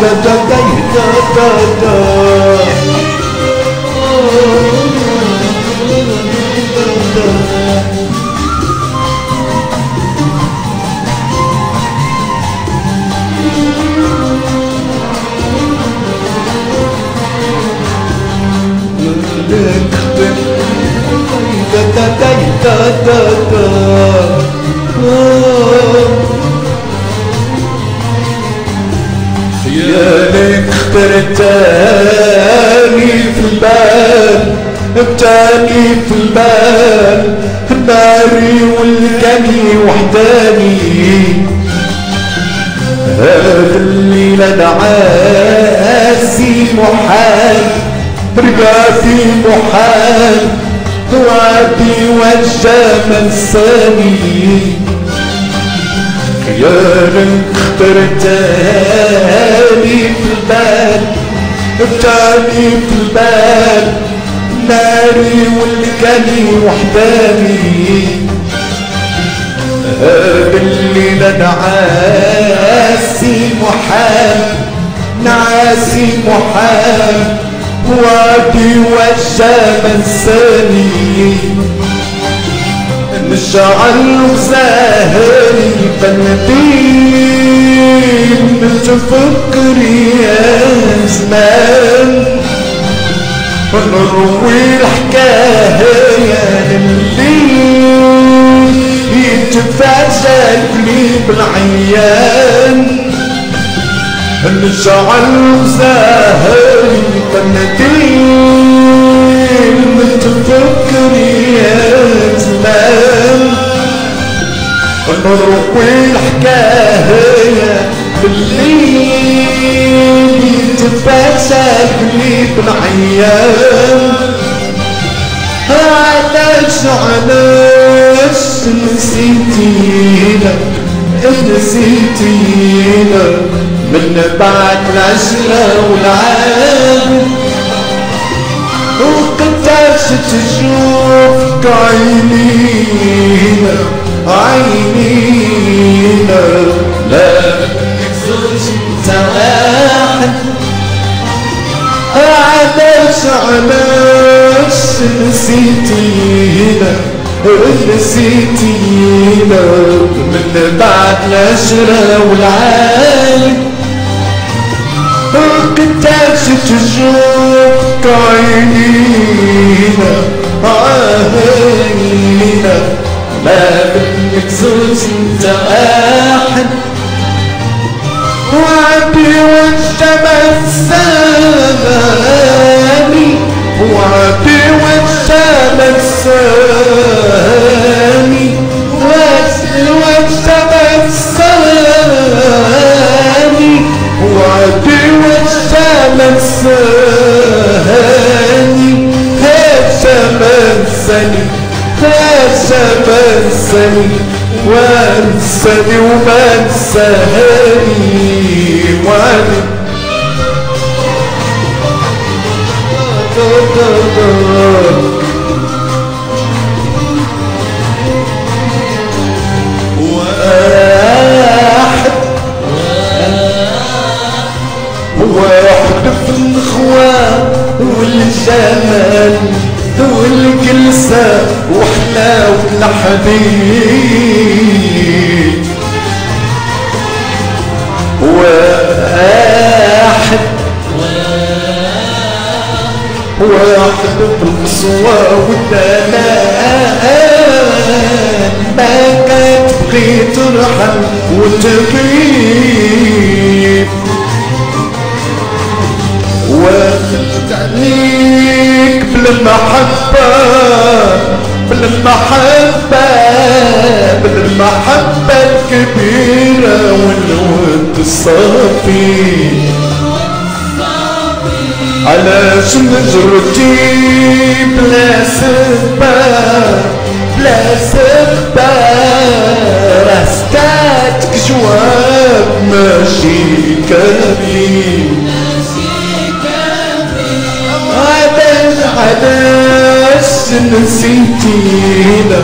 da da da da da da. اخترتاني في البال ابتاني في البال ناري والكني وحداني. هذا الليلة دعاسي محال رقاتي محال وعدي والشام الثاني ريت اخترتاني في البال افتاني في البال. ناري والكلي وحداني. هذا الليلة نعاسي محال نعاسي محال. وادي والشام نشعل وزاهري فندين تفكري يا زمان. ونروي الحكاية اللي يتفاجأني بالعيان. نشعل وزاهري فندين تفكري يا نروي الحكاية بالليل يتفاجأني بالعيان علاش علاش نسيتينا نسيتينا من بعد العشرة والعام وقداش تشوفك عينينا عينينا لا انت واحد علاش علاش نسيتينا نسيتينا من بعد العشرة والعالم قداش تشوفك انت وانساني وما أنساني وأنا. واحد. واحد في الخوان والجمال والجلسة وحلاوة الحبيب واحد. واحد بالقسوة والدلال ما كانت تبغي ترحل وتغيب واخد عليك بالمحبة بالمحبة بالمحبة. الكبيرة والود الصافي. علاش نجرتي بلا سبة بلا سبة راستاتك جواب ماشي كافي علاش علاش نسيتينا.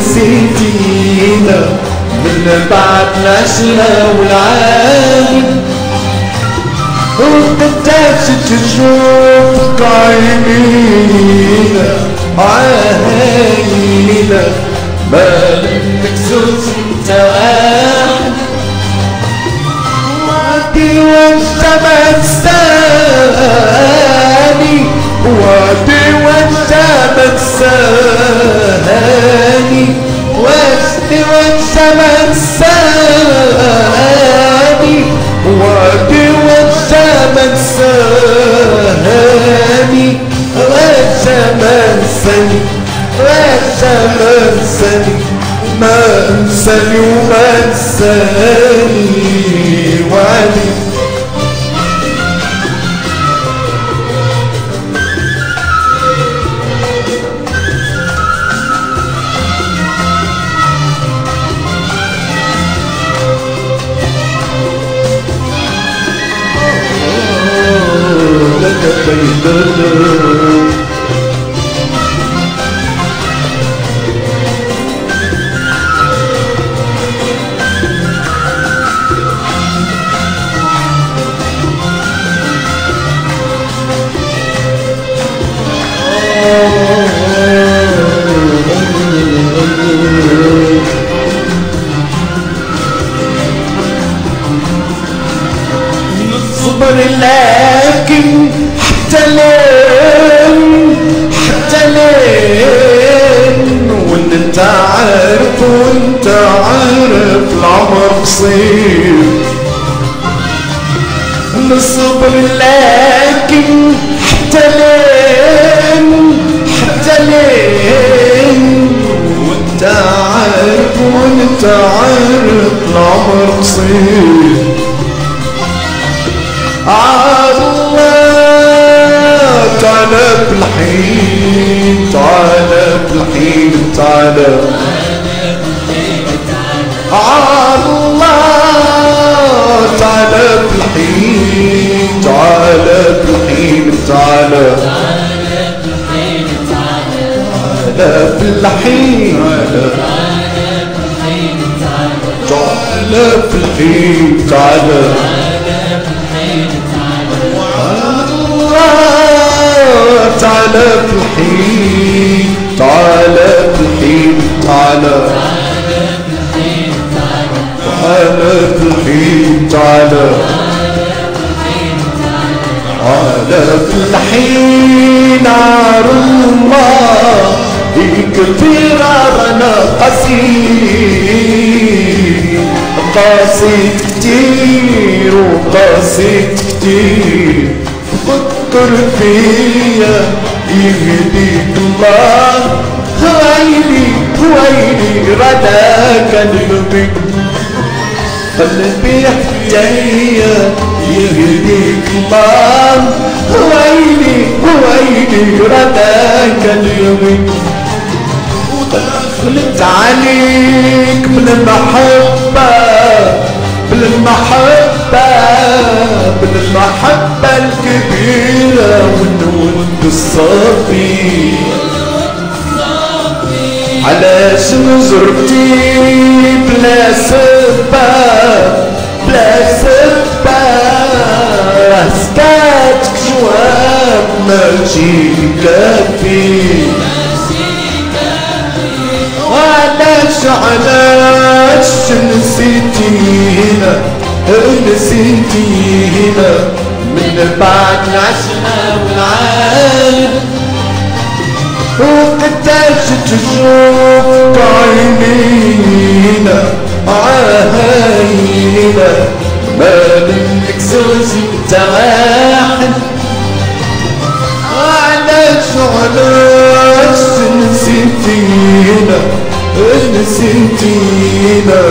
نسيتينا من بعد العشرة والعالم. وقداش تشوف عينينا عينينا ما مكسوس انت واحد. وعدي والزمن ساني وعدي ما انساني وما انساني وعدي. لك بيدنا العمر قصير. نصبر لكن حتى لين حتى لين. وانت عارف وانت عارف العمر قصير. الله تعالى بالحين تعالى بالحين تعالى تعالى بالحين تعالى بالحين تعالى كثير أنا قصير قاسيت كتير وقاسيت كتير فكر فيا يهديك الله. ويلي ويلي رداك قلبي قلبي حجايا يهديك الله. ويلي ويلي رداك قلبي ودخلت عليك بالمحبة بالمحبة بالمحبة الكبيرة والود الصافي. علاش نزرتي بلا سبب بلا سبب سكاتك جواب ماشي كافي. علاش نسيتينا نسيتينا من بعد العشرة والعالم وقداش تشوف عينينا عينينا ما منك زوجي انت واحد. علاش علاش نسيتينا نسيتينا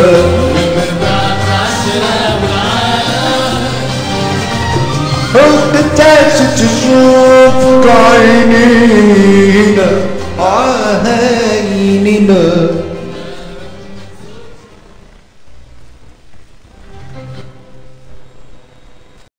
وقتاش تشوف عينينا عينينا